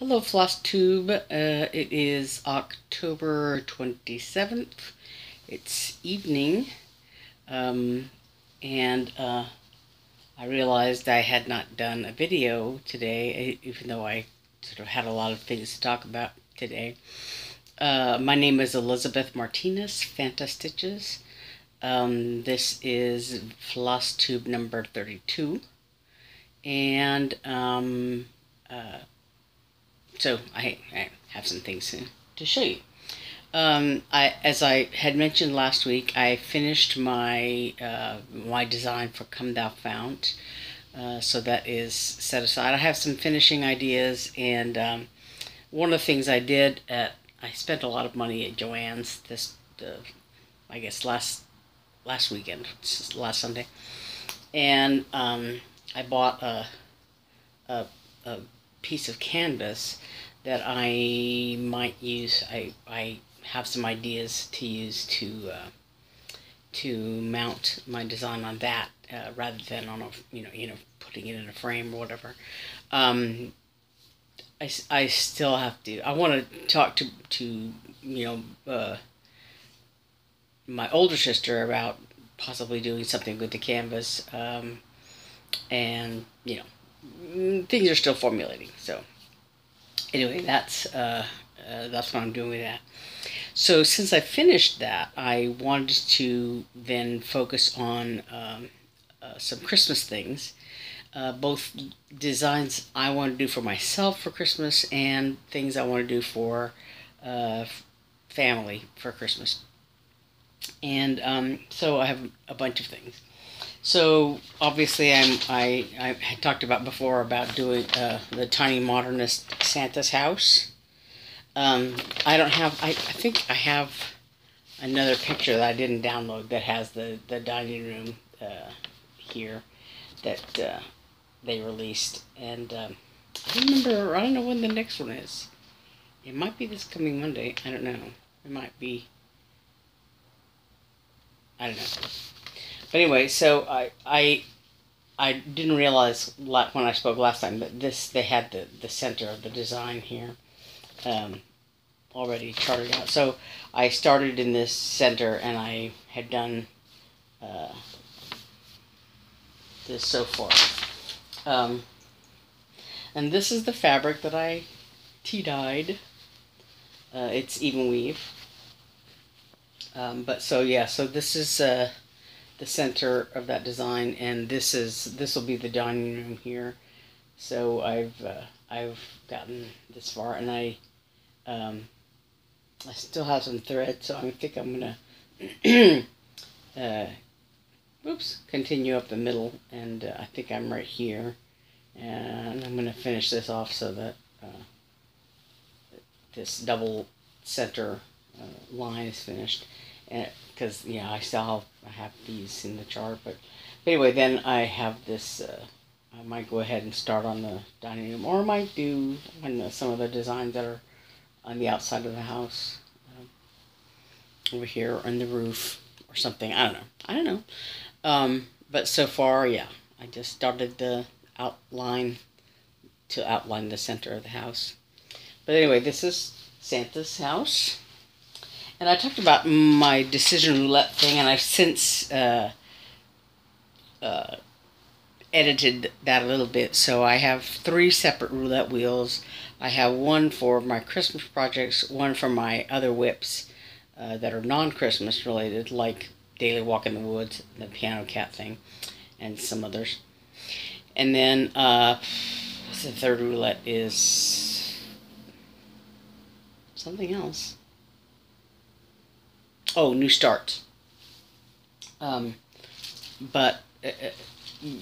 Hello, Floss Tube. Uh, it is October 27th. It's evening. Um, and uh, I realized I had not done a video today, even though I sort of had a lot of things to talk about today. Uh, my name is Elizabeth Martinez, Phantastitches. Um, this is Floss Tube number 32. And um, uh, so I, I have some things to, to show you. Um, I, as I had mentioned last week, I finished my uh, my design for Come Thou Fount, uh, so that is set aside. I have some finishing ideas, and um, one of the things I did at I spent a lot of money at Joann's this, uh, I guess last last weekend, last Sunday, and um, I bought a, a a piece of canvas that I might use. I I have some ideas to use to uh, to mount my design on that uh, rather than on a you know you know putting it in a frame or whatever. Um, I, I still have to. I want to talk to to you know uh, my older sister about possibly doing something with the canvas, um, and you know things are still formulating. So anyway, that's uh, uh, that's what I'm doing with that. So since I finished that, I wanted to then focus on um, uh, some Christmas things, uh, both designs I want to do for myself for Christmas and things I want to do for uh, family for Christmas. And um, so I have a bunch of things. So obviously, I'm I I talked about before about doing uh, the tiny modernist Santa's house. Um, I don't have. I, I think I have another picture that I didn't download that has the the dining room uh, here that uh, they released, and um, I remember. I don't know when the next one is. It might be this coming Monday. I don't know. It might be. I don't know. Anyway, so I I I didn't realize when I spoke last time that this they had the the center of the design here um, already charted out. So I started in this center and I had done uh, this so far. Um, and this is the fabric that I tea dyed. Uh, it's even weave. Um, but so yeah, so this is uh, the center of that design and this is this will be the dining room here. So I've uh, I've gotten this far and I um, I still have some thread so I think I'm gonna uh, oops continue up the middle and uh, I think I'm right here. And I'm gonna finish this off so that uh, this double center uh, line is finished. And because yeah, I still have, I have these in the chart, but, but anyway, then I have this. Uh, I might go ahead and start on the dining room, or I might do the, some of the designs that are on the outside of the house, um, over here on the roof or something. I don't know. I don't know. Um, but so far, yeah, I just started the outline to outline the center of the house. But anyway, this is Santa's house. And I talked about my decision roulette thing, and I've since uh, uh, edited that a little bit. So I have three separate roulette wheels. I have one for my Christmas projects, one for my other WIPs uh, that are non-Christmas related, like Daily Walk in the Woods, the Piano Cat thing, and some others. And then uh, the third roulette is something else oh, new start. Um, but uh, uh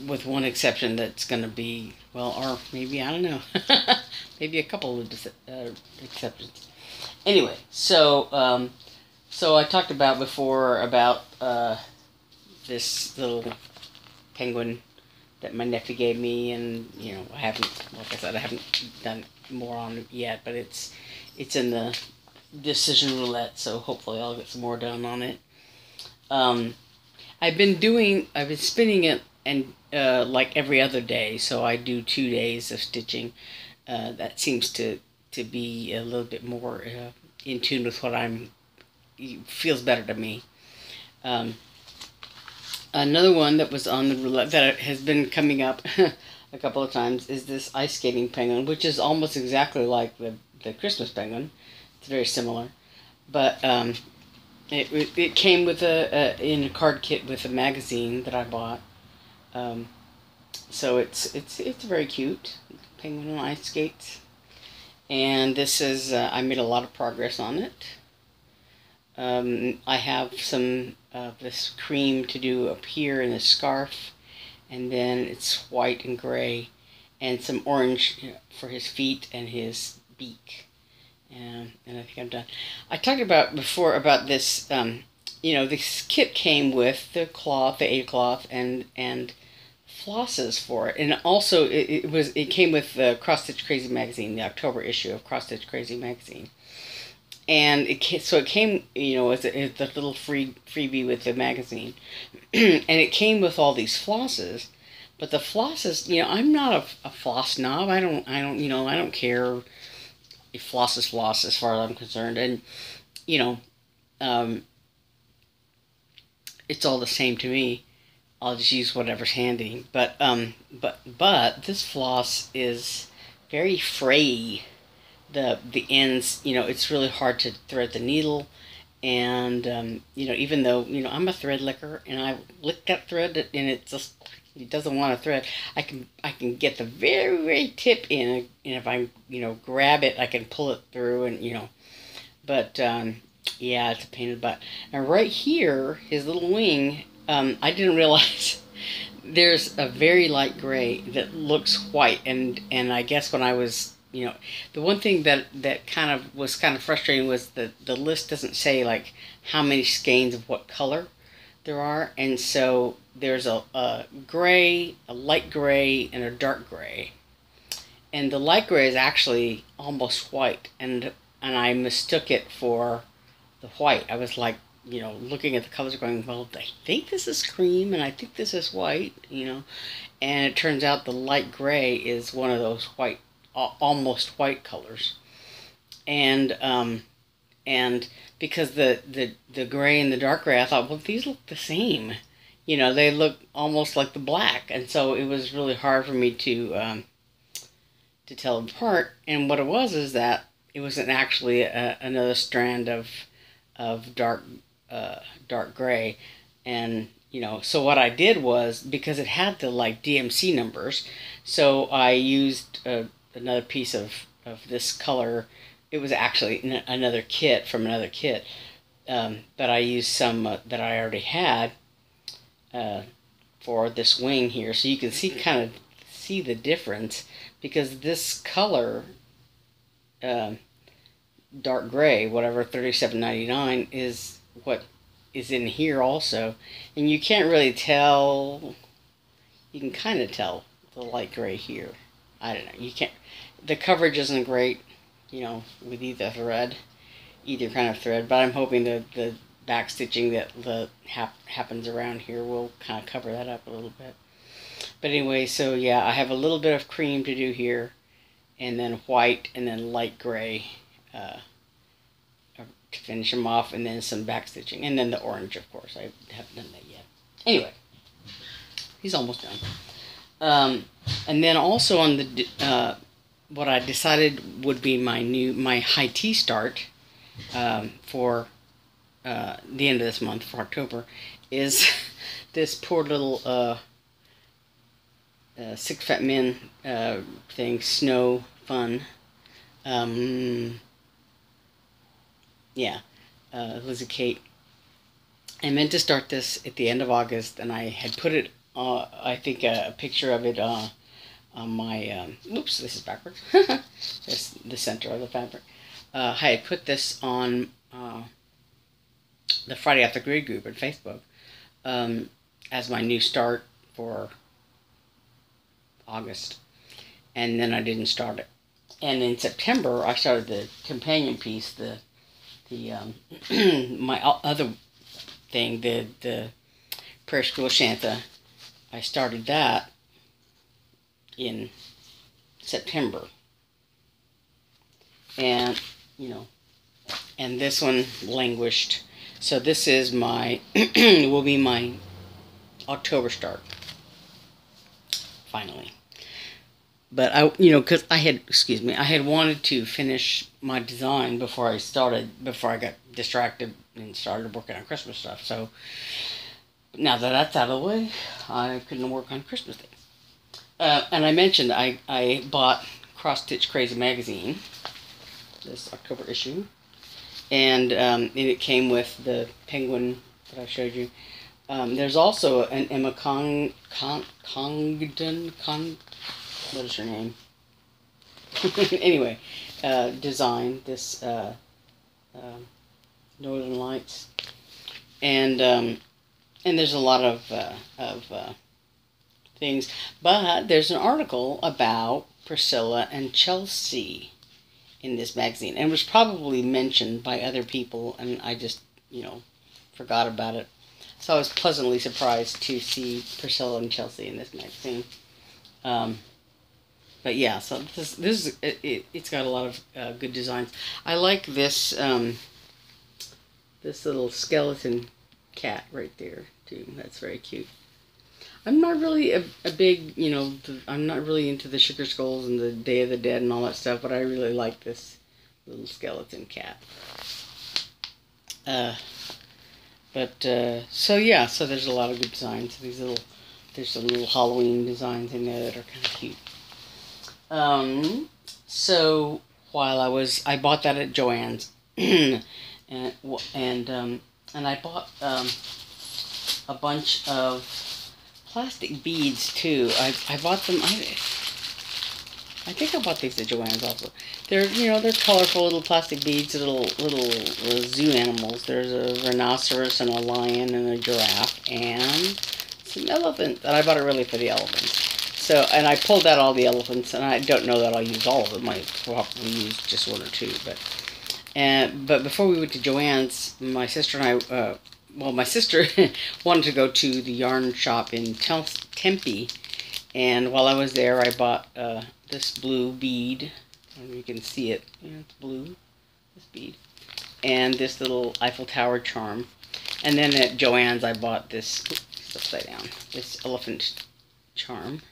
with one exception that's going to be, well, or maybe, I don't know, maybe a couple of uh, exceptions. Anyway, so, um, so I talked about before about uh, this little penguin that my nephew gave me, and you know I haven't, like I said, I haven't done more on it yet, but it's it's in the decision roulette, so hopefully I'll get some more done on it. Um, I've been doing, I've been spinning it and uh, like every other day, so I do two days of stitching. uh, that seems to to be a little bit more uh, in tune with what I'm feels better to me. Um, another one that was on the roulette that has been coming up a couple of times is this ice skating penguin, which is almost exactly like the, the Christmas penguin. It's very similar, but um, it, it came with a, a, in a card kit with a magazine that I bought. Um, so it's it's it's very cute. Penguin on ice skates. And this is uh, I made a lot of progress on it. Um, I have some of this cream to do up here in the scarf, and then it's white and gray, and some orange for his feet and his beak. And, and I think I'm done. I talked about before about this. Um, you know, this kit came with the cloth, the A cloth, and and flosses for it, and also it, it was it came with the Cross Stitch Crazy magazine, the October issue of Cross Stitch Crazy magazine, and it came, so it came you know as a, the little free freebie with the magazine, and it came with all these flosses, but the flosses you know I'm not a, a floss knob. I don't I don't you know I don't care floss is floss as far as I'm concerned. And, you know, um, it's all the same to me. I'll just use whatever's handy. But, um, but, but this floss is very frayy. The, the ends, you know, it's really hard to thread the needle. And, um, you know, even though, you know, I'm a thread licker and I lick that thread and it just he doesn't want to thread, I can I can get the very very tip in, and if I you know grab it, I can pull it through, and you know, but um, yeah, it's a pain in the butt. Now right here, his little wing, um, I didn't realize there's a very light gray that looks white, and and I guess when I was you know, the one thing that that kind of was kind of frustrating was that the list doesn't say like how many skeins of what color there are, and so there's a, a gray, a light gray, and a dark gray. And the light gray is actually almost white, and and I mistook it for the white. I was like, you know, looking at the colors, going, well, I think this is cream, and I think this is white, you know, and it turns out the light gray is one of those white, almost white colors, and um, and because the the the gray and the dark gray, I thought, well, these look the same you know, they look almost like the black, and so it was really hard for me to um, to tell apart. And what it was is that it wasn't actually a, another strand of of dark uh, dark gray, and you know, so what I did was because it had the like DMC numbers, so I used a, another piece of of this color. It was actually another kit from another kit, um, but I used some uh, that I already had uh, for this wing here so you can see kind of see the difference because this color uh, dark gray whatever 37.99 is what is in here also and you can't really tell you can kind of tell the light gray here. I don't know you can't the coverage isn't great you know with either thread either kind of thread but I'm hoping that the back stitching that the hap happens around here will kind of cover that up a little bit. But anyway, so yeah, I have a little bit of cream to do here, and then white, and then light gray uh, uh, to finish them off, and then some back stitching, and then the orange, of course. I haven't done that yet. Anyway, he's almost done. Um, and then also on the uh, what I decided would be my new my high tea start um, for uh, the end of this month for October is this poor little uh, uh, Six Fat Men uh, thing, Snow Fun. Um, yeah, uh, Lizzie Kate. I meant to start this at the end of August, and I had put it, uh, I think, a picture of it on my, um, oops, this is backwards. That's the center of the fabric. I had put this on the Friday Off the Grid group at Facebook um, as my new start for August. And then I didn't start it. And in September, I started the companion piece, the the um, my other thing, the the Prairie Schooler Santa. I started that in September, and you know, and this one languished. So this is my will be my October start. Finally. But I, you know, because I had, excuse me, I had wanted to finish my design before I started, before I got distracted and started working on Christmas stuff. So now that that's out of the way, I couldn't work on Christmas things. Uh, and I mentioned I, I bought Cross Stitch Crazy magazine, this October issue, and um, and it came with the penguin that I showed you. Um, there's also an Emma Cong, Con, Congdon, Con, what is her name? anyway, uh, designed this uh, uh, Northern Lights, and um, and there's a lot of uh, of uh, things, but there's an article about Priscilla and Chelsea in this magazine, and was probably mentioned by other people, and I just you know forgot about it. So I was pleasantly surprised to see Priscilla and Chelsea in this magazine. Um, but yeah, so this this is, it, has got a lot of uh, good designs. I like this um, this little skeleton cat right there too. That's very cute. I'm not really a, a big, you know, the, I'm not really into the sugar skulls and the Day of the Dead and all that stuff, but I really like this little skeleton cat. Uh, but, uh, so yeah, so there's a lot of good designs. These little, there's some little Halloween designs in there that are kind of cute. Um, so while I was, I bought that at Joann's, and, and, um, and I bought, um, a bunch of plastic beads too. I, I bought them. I, I think I bought these at Joann's also. They're you know they're colorful little plastic beads, little little uh, zoo animals. There's a rhinoceros and a lion and a giraffe and some elephant. And I bought it really for the elephants. So and I pulled out all the elephants, and I don't know that I'll use all of them. I probably use just one or two, but. And but before we went to Joann's, my sister and I uh, well, my sister wanted to go to the yarn shop in Tempe, and while I was there, I bought uh, this blue bead. And you can see it. Yeah, it's blue. This bead, and this little Eiffel Tower charm. And then at Joann's, I bought this oops, upside down. This elephant charm.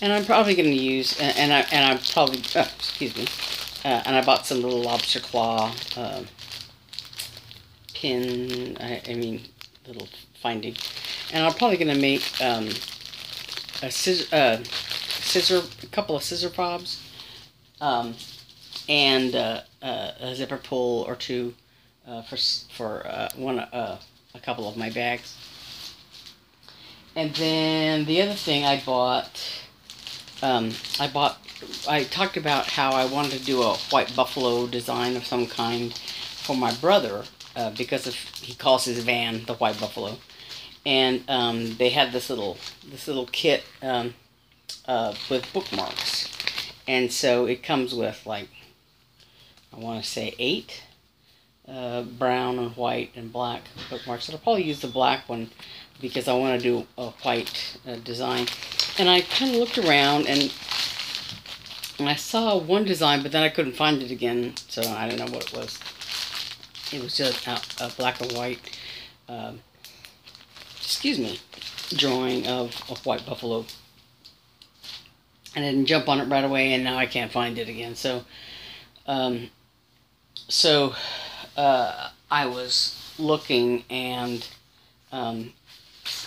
And I'm probably going to use, and I and I'm probably, oh, excuse me, uh, and I bought some little lobster claw. Uh, pin, I, I mean, little finding. And I'm probably going to make um, a scissor, uh, scissor, a couple of scissor fobs, um, and uh, uh, a zipper pull or two uh, for for uh, one uh, a couple of my bags. And then the other thing I bought, um, I bought, I talked about how I wanted to do a white buffalo design of some kind for my brother uh, because of he calls his van the White Buffalo, and um, they had this little this little kit um, uh, with bookmarks, and so it comes with like I want to say eight uh, brown and white and black bookmarks. I'll probably use the black one because I want to do a white uh, design, and I kind of looked around and. And I saw one design, but then I couldn't find it again, so I don't know what it was. It was just a, a black and white, um, excuse me, drawing of a white buffalo. I didn't jump on it right away, and now I can't find it again. So, um, so uh, I was looking and um,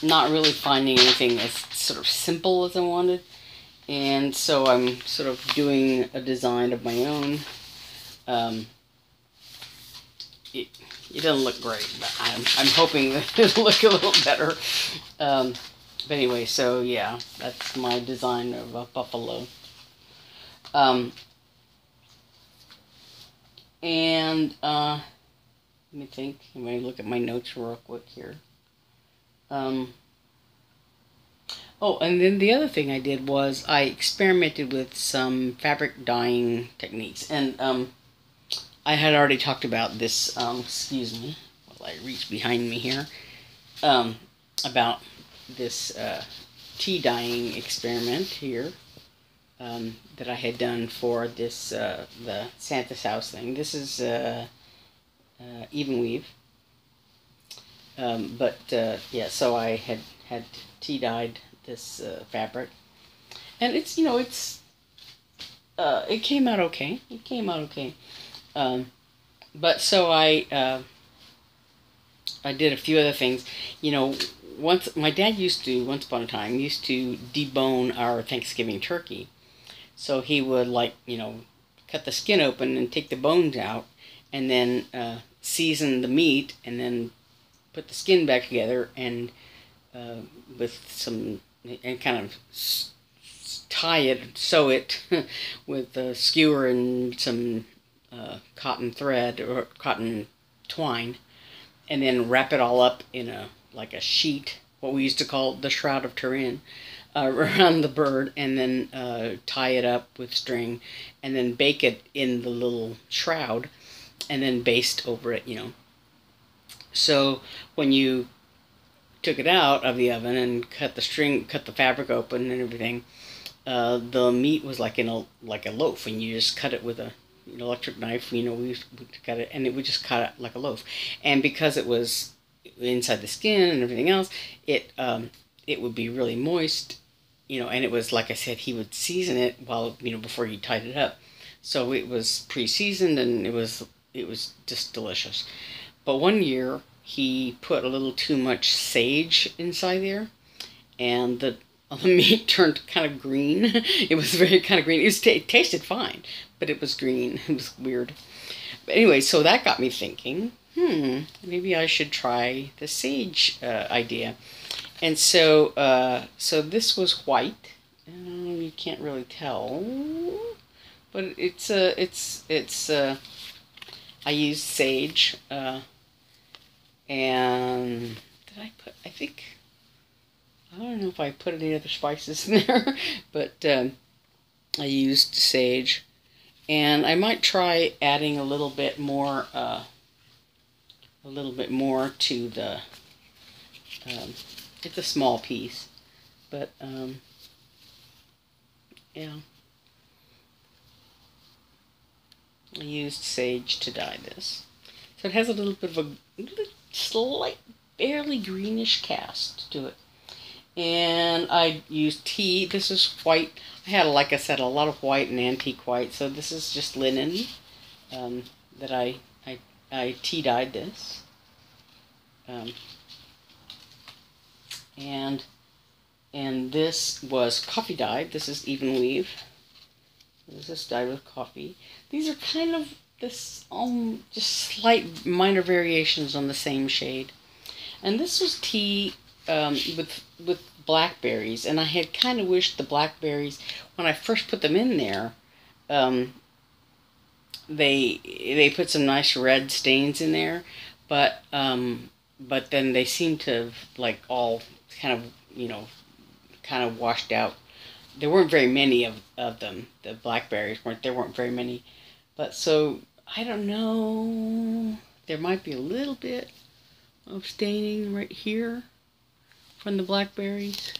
not really finding anything as sort of simple as I wanted. And so I'm sort of doing a design of my own. Um, it, it doesn't look great, but I'm, I'm hoping that it'll look a little better. Um, but anyway, so yeah, that's my design of a buffalo. Um, and uh, let me think. Let me look at my notes real quick here. Um, oh, and then the other thing I did was I experimented with some fabric dyeing techniques. And um, I had already talked about this, um, excuse me, while I reach behind me here, um, about this uh, tea dyeing experiment here. um, that I had done for this uh, the Santa's house thing. This is uh, uh, even weave, um, but uh, yeah. So I had had tea dyed this uh, fabric, and it's you know it's it came out okay. It came out okay, um, but so I uh, I did a few other things. You know, once my dad used to once upon a time used to debone our Thanksgiving turkey so he would like, you know, cut the skin open and take the bones out and then uh, season the meat and then put the skin back together and uh, with some and kind of tie it, sew it with a skewer and some uh, cotton thread or cotton twine, and then wrap it all up in a like a sheet, what we used to call the shroud of Turin, uh, around the bird and then uh, tie it up with string and then bake it in the little shroud and then baste over it, you know. So when you took it out of the oven and cut the string, cut the fabric open and everything, uh, the meat was like in a like a loaf, and you just cut it with a electric knife. You know, we, we cut it, and it would just cut it like a loaf. And because it was inside the skin and everything else, it um, it would be really moist you know, and it was like I said, he would season it while you know before he tied it up, so it was pre-seasoned and it was it was just delicious. But one year he put a little too much sage inside there, and the the meat turned kind of green. It was very kind of green. It, was it tasted fine, but it was green. It was weird. But anyway, so that got me thinking. Hmm, maybe I should try the sage uh, idea. And so, uh, so this was white. Um, you can't really tell, but it's a, uh, it's, it's. Uh, I used sage, uh, and did I put? I think. I don't know if I put any other spices in there, but um, I used sage, and I might try adding a little bit more, uh, a little bit more to the. Um, it's a small piece, but um, yeah. I used sage to dye this. So it has a little bit of a slight, barely greenish cast to it. And I used tea. This is white. I had, like I said, a lot of white and antique white. So this is just linen um, that I, I, I tea dyed this. Um, and and this was coffee dyed. This is even weave. This is dyed with coffee. These are kind of this um just slight minor variations on the same shade. And this was tea um, with with blackberries, and I had kind of wished the blackberries when I first put them in there. Um, they they put some nice red stains in there, but um, but then they seem to have like all kind of, you know, kind of washed out. There weren't very many of, of them. The blackberries weren't, there weren't very many. But so, I don't know. There might be a little bit of staining right here from the blackberries.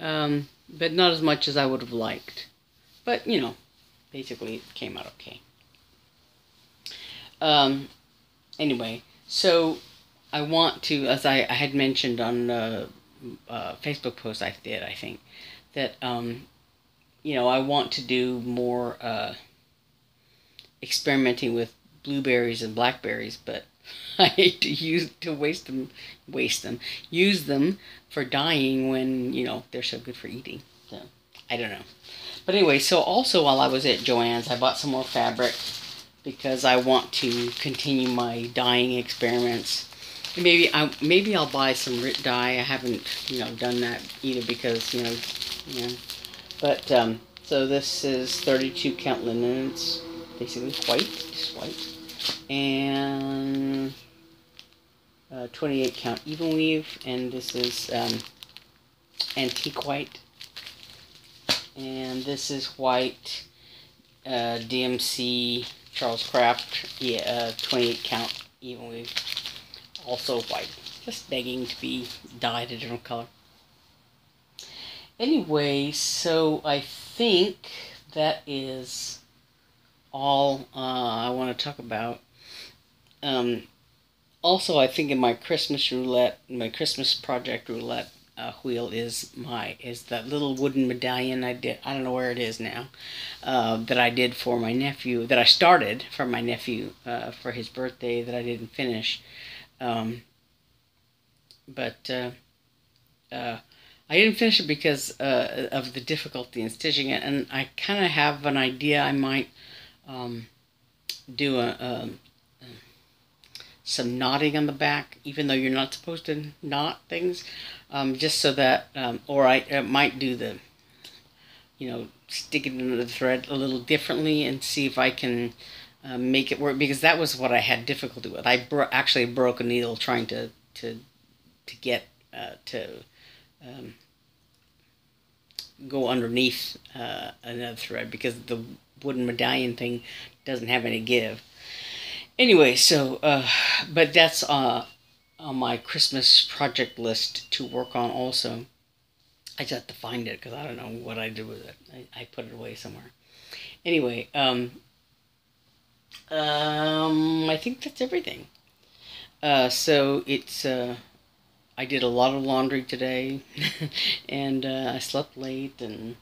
Um, but not as much as I would have liked. But, you know, basically it came out okay. Um, anyway, so I want to, as I, I had mentioned on the uh, Facebook post I did, I think, that, um, you know, I want to do more uh, experimenting with blueberries and blackberries, but I hate to use to waste them, waste them, use them for dyeing when you know they're so good for eating. So I don't know, but anyway. So also while I was at Joann's, I bought some more fabric because I want to continue my dyeing experiments Maybe I maybe I'll buy some Rit dye. I haven't you know done that either because you know know. But um, so this is 32 count linen. It's basically white, just white, and uh, 28 count even weave, and this is um, antique white, and this is white uh, DMC Charles Craft, yeah, uh, 28 count even weave also white, just begging to be dyed a different color. anyway, so I think that is all uh, I want to talk about. Um, also, I think in my Christmas roulette, my Christmas project roulette uh, wheel is my is that little wooden medallion I did. I don't know where it is now. Uh, that I did for my nephew. That I started for my nephew uh, for his birthday. That I didn't finish. Um, but uh, uh, I didn't finish it because uh, of the difficulty in stitching it, and I kind of have an idea I might um, do a, a, some knotting on the back, even though you're not supposed to knot things, um, just so that, um, or I, I might do the, you know, stick it into the thread a little differently and see if I can uh, make it work because that was what I had difficulty with. I bro- actually broke a needle trying to to to get uh, to um, go underneath uh, another thread because the wooden medallion thing doesn't have any give. Anyway, so uh, but that's uh, on my Christmas project list to work on also. I just have to find it because I don't know what I did with it. I, I put it away somewhere. Anyway, um, um, I think that's everything. Uh, so it's uh, I did a lot of laundry today, and uh, I slept late, and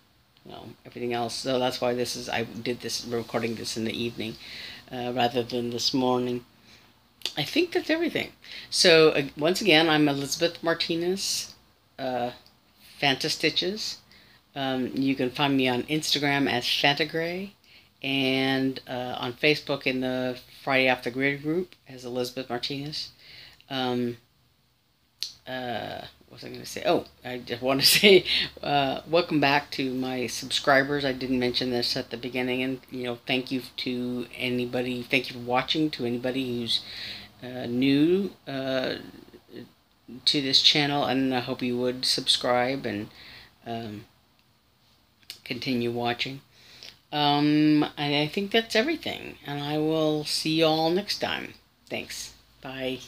know everything else. So that's why this is I did this recording this in the evening, uh, rather than this morning. I think that's everything. So uh, once again, I'm Elizabeth Martinez, uh, Phantastitches. Um, you can find me on Instagram as phantagrae and uh, on Facebook in the Friday Off the Grid group as Elizabeth Martinez. Um, uh, was I going to say? Oh, I just want to say uh, welcome back to my subscribers. I didn't mention this at the beginning, and you know, thank you to anybody. Thank you for watching. To anybody who's uh, new uh, to this channel, and I hope you would subscribe and um, continue watching. Um, and I think that's everything. And I will see you all next time. Thanks. Bye.